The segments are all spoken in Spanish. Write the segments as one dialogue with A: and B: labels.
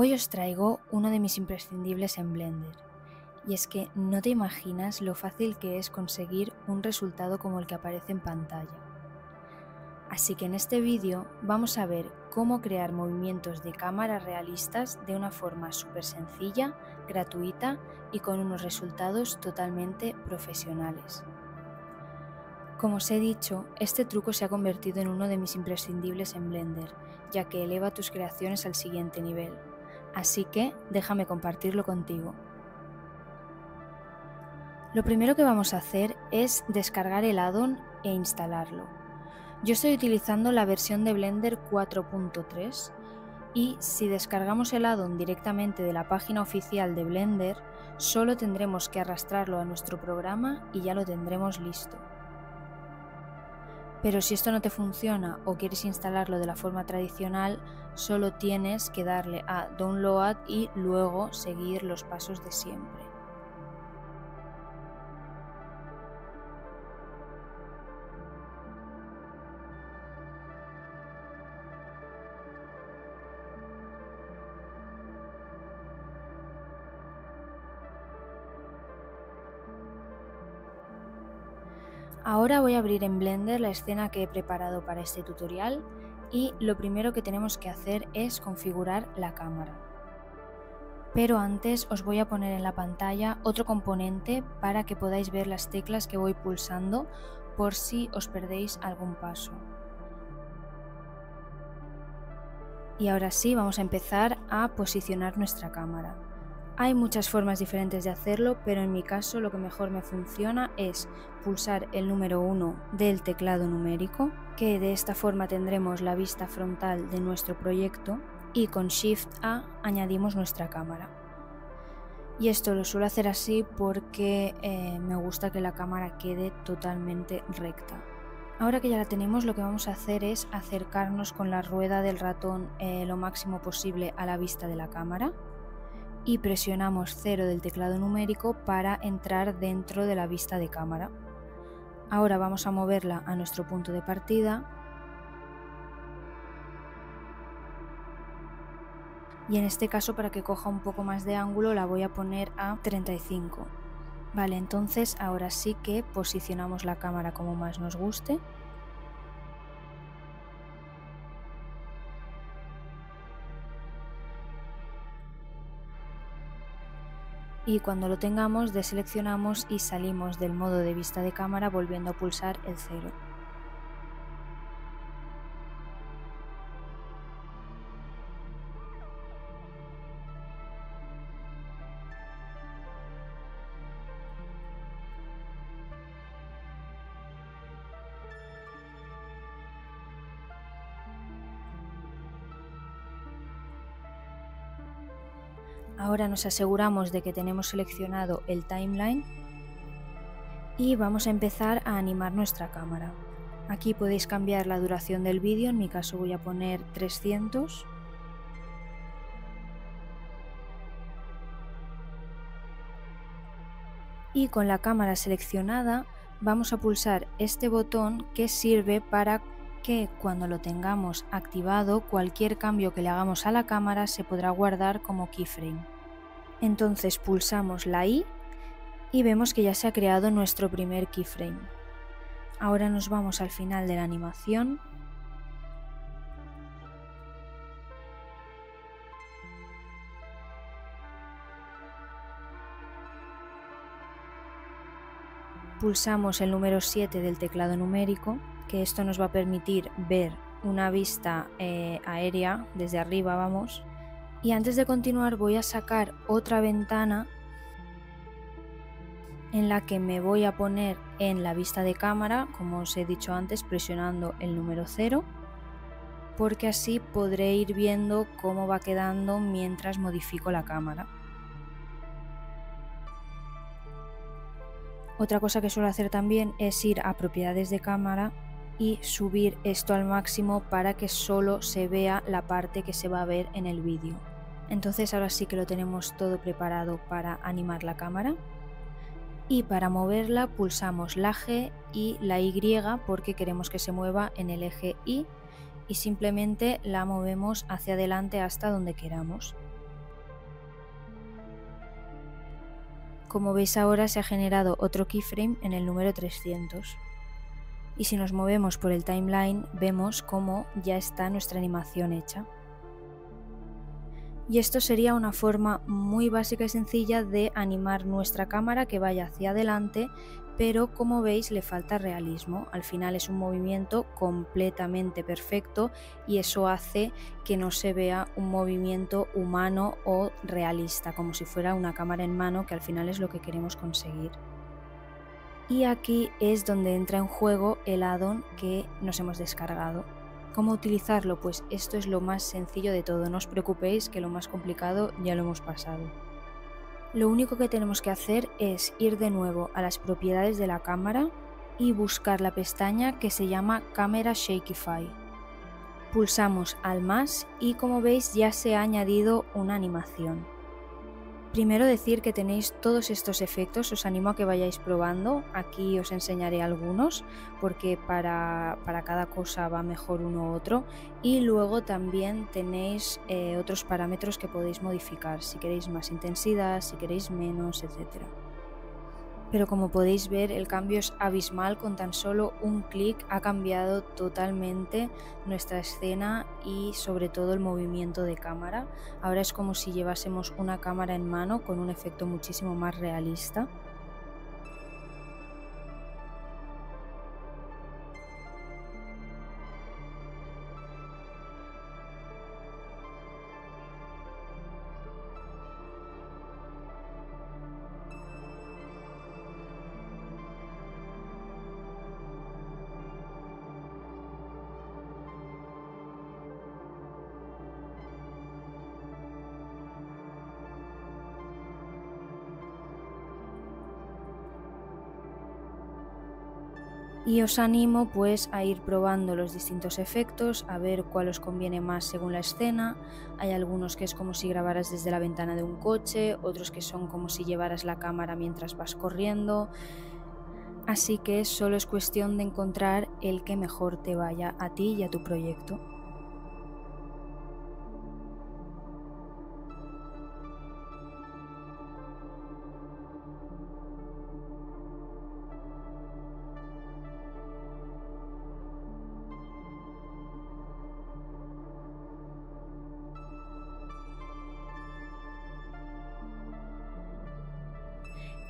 A: Hoy os traigo uno de mis imprescindibles en Blender, y es que no te imaginas lo fácil que es conseguir un resultado como el que aparece en pantalla. Así que en este vídeo vamos a ver cómo crear movimientos de cámara realistas de una forma súper sencilla, gratuita y con unos resultados totalmente profesionales. Como os he dicho, este truco se ha convertido en uno de mis imprescindibles en Blender, ya que eleva tus creaciones al siguiente nivel. Así que déjame compartirlo contigo. Lo primero que vamos a hacer es descargar el addon e instalarlo. Yo estoy utilizando la versión de Blender 4.3 y si descargamos el addon directamente de la página oficial de Blender, solo tendremos que arrastrarlo a nuestro programa y ya lo tendremos listo. Pero si esto no te funciona o quieres instalarlo de la forma tradicional, solo tienes que darle a Download y luego seguir los pasos de siempre. Ahora voy a abrir en Blender la escena que he preparado para este tutorial y lo primero que tenemos que hacer es configurar la cámara. Pero antes os voy a poner en la pantalla otro componente para que podáis ver las teclas que voy pulsando por si os perdéis algún paso. Y ahora sí vamos a empezar a posicionar nuestra cámara. Hay muchas formas diferentes de hacerlo, pero en mi caso lo que mejor me funciona es pulsar el número 1 del teclado numérico, que de esta forma tendremos la vista frontal de nuestro proyecto y con Shift A añadimos nuestra cámara. Y esto lo suelo hacer así porque eh, me gusta que la cámara quede totalmente recta. Ahora que ya la tenemos, lo que vamos a hacer es acercarnos con la rueda del ratón eh, lo máximo posible a la vista de la cámara y presionamos 0 del teclado numérico para entrar dentro de la vista de cámara. Ahora vamos a moverla a nuestro punto de partida y en este caso para que coja un poco más de ángulo la voy a poner a 35. Vale, entonces ahora sí que posicionamos la cámara como más nos guste y cuando lo tengamos deseleccionamos y salimos del modo de vista de cámara volviendo a pulsar el 0. Ahora nos aseguramos de que tenemos seleccionado el timeline y vamos a empezar a animar nuestra cámara. Aquí podéis cambiar la duración del vídeo, en mi caso voy a poner 300. Y con la cámara seleccionada vamos a pulsar este botón que sirve para que cuando lo tengamos activado cualquier cambio que le hagamos a la cámara se podrá guardar como keyframe. Entonces pulsamos la I y vemos que ya se ha creado nuestro primer keyframe. Ahora nos vamos al final de la animación pulsamos el número 7 del teclado numérico que esto nos va a permitir ver una vista eh, aérea desde arriba, vamos. Y antes de continuar voy a sacar otra ventana en la que me voy a poner en la vista de cámara, como os he dicho antes, presionando el número 0, porque así podré ir viendo cómo va quedando mientras modifico la cámara. Otra cosa que suelo hacer también es ir a propiedades de cámara y subir esto al máximo para que solo se vea la parte que se va a ver en el vídeo. Entonces ahora sí que lo tenemos todo preparado para animar la cámara. Y para moverla pulsamos la G y la Y porque queremos que se mueva en el eje Y y simplemente la movemos hacia adelante hasta donde queramos. Como veis ahora se ha generado otro keyframe en el número 300. Y si nos movemos por el timeline vemos cómo ya está nuestra animación hecha. Y esto sería una forma muy básica y sencilla de animar nuestra cámara que vaya hacia adelante, pero como veis le falta realismo. Al final es un movimiento completamente perfecto y eso hace que no se vea un movimiento humano o realista, como si fuera una cámara en mano, que al final es lo que queremos conseguir. Y aquí es donde entra en juego el addon que nos hemos descargado. ¿Cómo utilizarlo? Pues esto es lo más sencillo de todo, no os preocupéis que lo más complicado ya lo hemos pasado. Lo único que tenemos que hacer es ir de nuevo a las propiedades de la cámara y buscar la pestaña que se llama Camera Shakify. Pulsamos al más y como veis ya se ha añadido una animación. Primero decir que tenéis todos estos efectos, os animo a que vayáis probando, aquí os enseñaré algunos porque para, cada cosa va mejor uno u otro y luego también tenéis eh, otros parámetros que podéis modificar, si queréis más intensidad, si queréis menos, etcétera pero como podéis ver el cambio es abismal, con tan solo un clic ha cambiado totalmente nuestra escena y sobre todo el movimiento de cámara. Ahora es como si llevásemos una cámara en mano con un efecto muchísimo más realista. Y os animo pues a ir probando los distintos efectos, a ver cuál os conviene más según la escena. Hay algunos que es como si grabaras desde la ventana de un coche, otros que son como si llevaras la cámara mientras vas corriendo. Así que solo es cuestión de encontrar el que mejor te vaya a ti y a tu proyecto.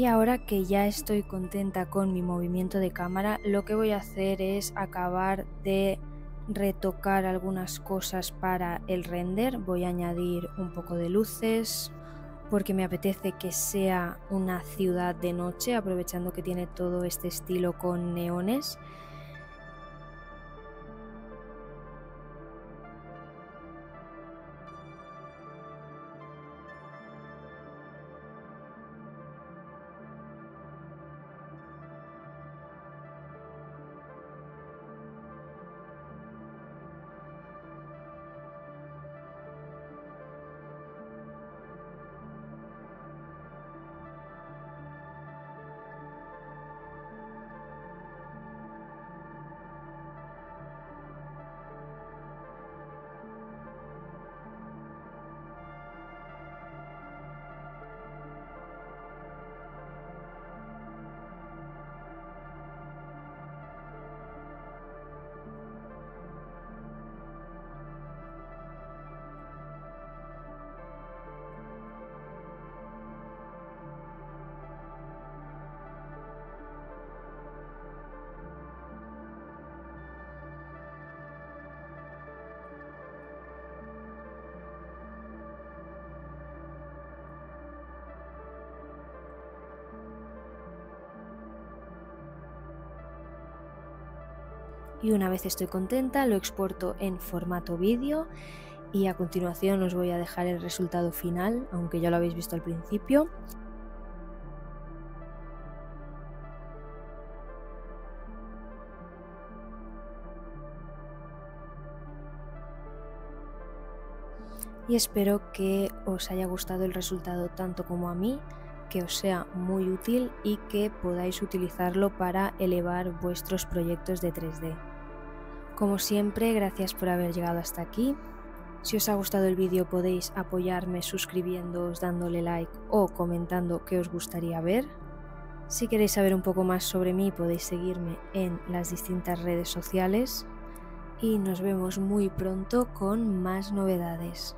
A: Y ahora que ya estoy contenta con mi movimiento de cámara, lo que voy a hacer es acabar de retocar algunas cosas para el render. Voy a añadir un poco de luces porque me apetece que sea una ciudad de noche, aprovechando que tiene todo este estilo con neones. Y una vez estoy contenta lo exporto en formato vídeo y a continuación os voy a dejar el resultado final, aunque ya lo habéis visto al principio. Y espero que os haya gustado el resultado tanto como a mí, que os sea muy útil y que podáis utilizarlo para elevar vuestros proyectos de 3D. Como siempre, gracias por haber llegado hasta aquí Si os ha gustado el vídeo podéis apoyarme suscribiéndoos, dándole like o comentando qué os gustaría ver. Si queréis saber un poco más sobre mí podéis seguirme en las distintas redes sociales y nos vemos muy pronto con más novedades.